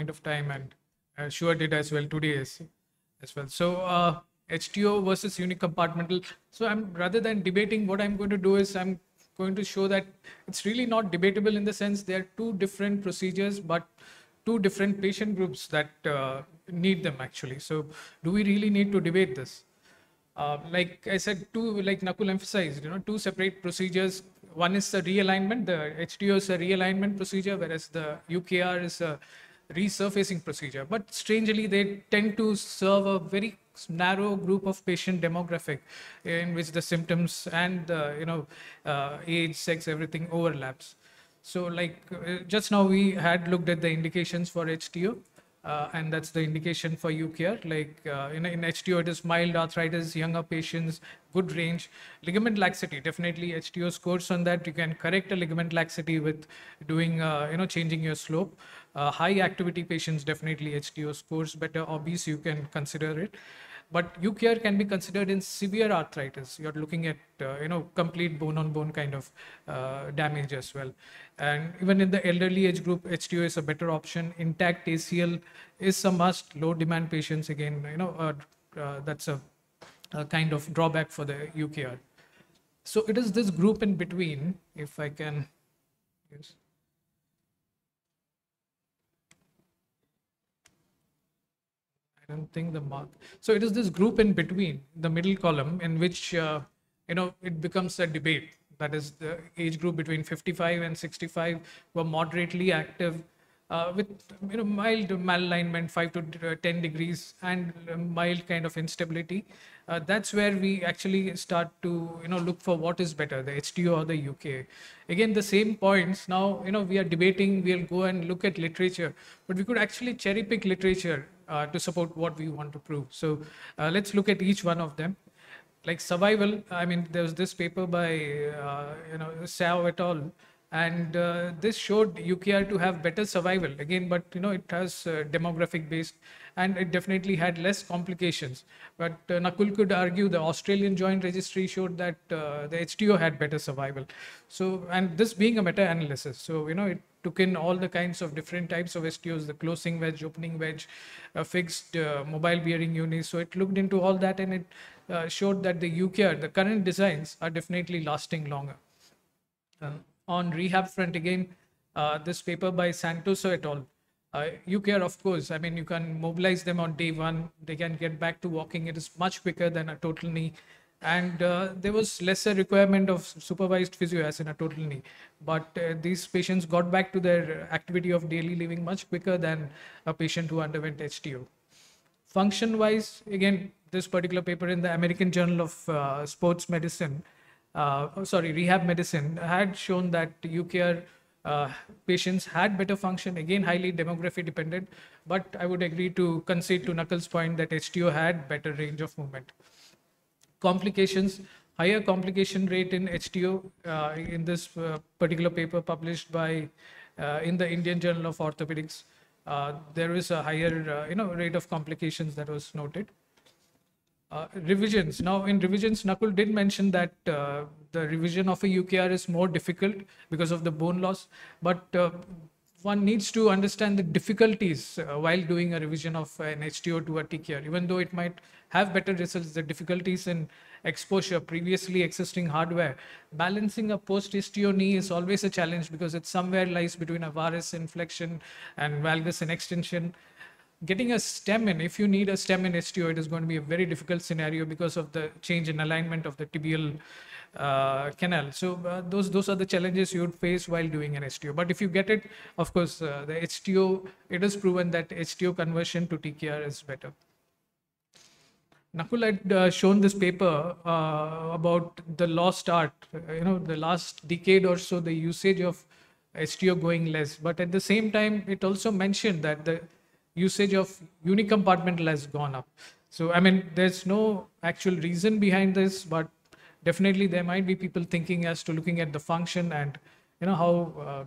point of time, and uh, Sure did as well today as, as well. So uh, HTO versus unicompartmental. So I'm rather than debating, what I'm going to do is I'm going to show that it's really not debatable in the sense there are two different procedures, but two different patient groups that uh, need them actually. So do we really need to debate this? Uh, like I said, two, like Nakul emphasized, you know, two separate procedures. One is the realignment, the HTO is a realignment procedure, whereas the UKR is a resurfacing procedure. But strangely, they tend to serve a very narrow group of patient demographic in which the symptoms and, uh, you know, uh, age, sex, everything overlaps. So like uh, just now we had looked at the indications for HTO. Uh, and that's the indication for UKR. Like uh, in, in HTO, it is mild arthritis, younger patients, good range. Ligament laxity, definitely HTO scores on that. You can correct a ligament laxity with doing, uh, you know, changing your slope. Uh, high activity patients, definitely HTO scores better. Obese, you can consider it. But UKR can be considered in severe arthritis. You're looking at, uh, you know, complete bone-on-bone kind of uh, damage as well. And even in the elderly age group, HTO is a better option. Intact ACL is a must. Low demand patients, again, you know, uh, that's a, a kind of drawback for the UKR. So it is this group in between, if I can, yes. Don't think the mark. So it is this group in between, the middle column, in which uh, you know it becomes a debate. That is the age group between 55 and 65 were moderately active, uh, with you know mild malalignment, five to uh, 10 degrees, and mild kind of instability. Uh, that's where we actually start to you know look for what is better, the HTO or the UK. Again, the same points. Now you know we are debating. We'll go and look at literature, but we could actually cherry pick literature uh, to support what we want to prove. So uh, let's look at each one of them. Like survival, I mean, there was this paper by, uh, you know, Sao et al. And uh, this showed UKR to have better survival again, but you know it has uh, demographic based, and it definitely had less complications. But uh, Nakul could argue the Australian Joint Registry showed that the HTO had better survival. So, and this being a meta-analysis, so you know it took in all the kinds of different types of HTOs, the closing wedge, opening wedge, uh, fixed uh, mobile bearing units. So it looked into all that and it uh, showed that the UKR, the current designs are definitely lasting longer. On rehab front again, this paper by Santoso et al. Uh, care, of course, I mean, you can mobilize them on day one. They can get back to walking. It is much quicker than a total knee and uh, there was lesser requirement of supervised physio as in a total knee but uh, these patients got back to their activity of daily living much quicker than a patient who underwent hto function wise again this particular paper in the american journal of uh, sports medicine uh, sorry rehab medicine had shown that ukr uh, patients had better function again highly demography dependent but i would agree to concede to Nakul's point that hto had better range of movement complications, higher complication rate in HTO uh, in this uh, particular paper published by uh, in the Indian Journal of Orthopedics. Uh, there is a higher, you know, rate of complications that was noted. Uh, revisions. Now, in revisions, Nakul did mention that the revision of a UKR is more difficult because of the bone loss, but one needs to understand the difficulties uh, while doing a revision of an HTO to a TKR. Even though it might have better results, the difficulties in exposure, previously existing hardware, balancing a post-HTO knee is always a challenge because it somewhere lies between a varus in flexion and valgus in extension. Getting a stem in, if you need a stem in HTO, it is going to be a very difficult scenario because of the change in alignment of the tibial uh, canal. So uh, those those are the challenges you would face while doing an HTO. But if you get it, of course, uh, the HTO it is proven that HTO conversion to TKR is better. Nakul had uh, shown this paper uh, about the lost art. You know, the last decade or so, the usage of HTO going less. But at the same time, it also mentioned that the usage of unicompartmental has gone up. So, I mean, there's no actual reason behind this, but definitely there might be people thinking as to looking at the function and you know how uh,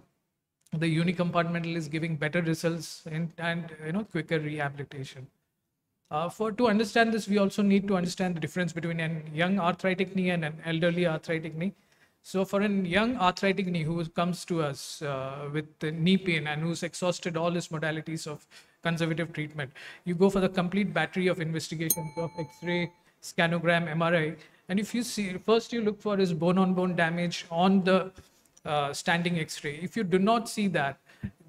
the unicompartmental is giving better results and, and you know quicker rehabilitation. Uh, for to understand this, we also need to understand the difference between a young arthritic knee and an elderly arthritic knee. So for a young arthritic knee who comes to us uh, with knee pain and who's exhausted all his modalities of conservative treatment, you go for the complete battery of investigations of X-ray, scanogram, MRI, and if you see, first you look for is bone-on-bone damage on the uh, standing X-ray. If you do not see that,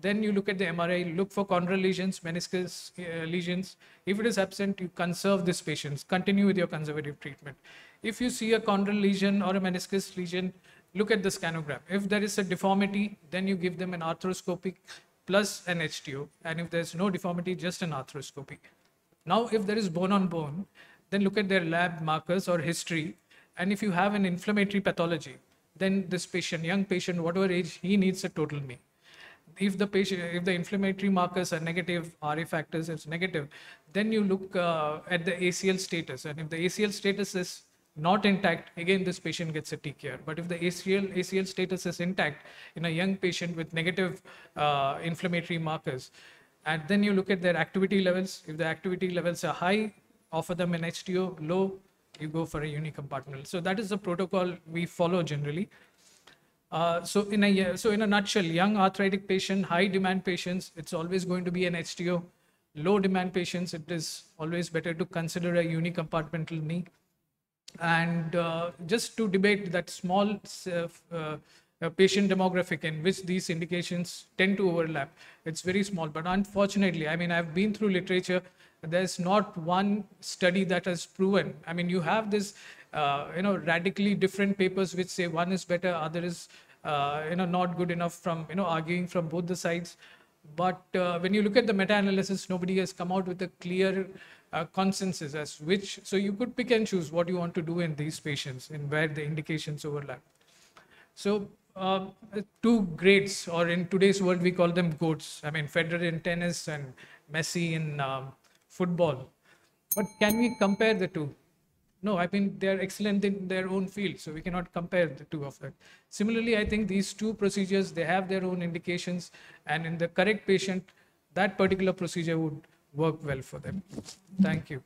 then you look at the MRI, look for chondral lesions, meniscus uh, lesions. If it is absent, you conserve this patient, continue with your conservative treatment. If you see a chondral lesion or a meniscus lesion, look at the scanogram. If there is a deformity, then you give them an arthroscopic plus an HTO. And if there's no deformity, just an arthroscopy. Now, if there is bone on bone, then look at their lab markers or history. And if you have an inflammatory pathology, then this patient, young patient, whatever age, he needs a total knee if the patient, if the inflammatory markers are negative, RA factors is negative, then you look uh, at the ACL status. And if the ACL status is not intact, again, this patient gets a TKR. But if the ACL, ACL status is intact in a young patient with negative uh, inflammatory markers, and then you look at their activity levels. If the activity levels are high, offer them an HTO, low, you go for a unicompartmental. So that is the protocol we follow generally. Uh, so in a so in a nutshell, young arthritic patient, high demand patients, it's always going to be an HTO. Low demand patients, it is always better to consider a unicompartmental knee. And uh, just to debate that small uh, uh patient demographic in which these indications tend to overlap, it's very small. But unfortunately, I mean, I've been through literature. There's not one study that has proven. I mean, you have this uh, you know, radically different papers which say one is better, other is, uh, you know, not good enough from, you know, arguing from both the sides. But uh, when you look at the meta-analysis, nobody has come out with a clear consensus as which, so you could pick and choose what you want to do in these patients and where the indications overlap. So uh, two greats, or in today's world, we call them GOATs. I mean, Federer in tennis and Messi in um, football. But can we compare the two? No, I mean, they're excellent in their own field, so we cannot compare the two of them. Similarly, I think these two procedures, they have their own indications, and in the correct patient, that particular procedure would work well for them. Thank you.